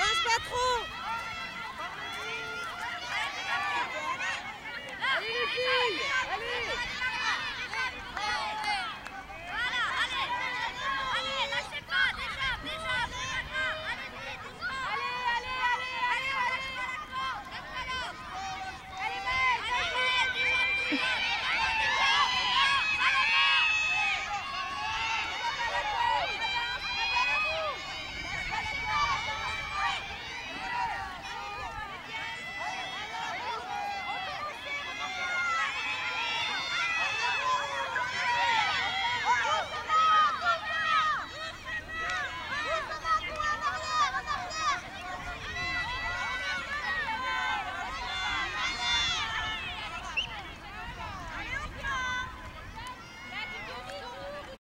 Avance pas trop.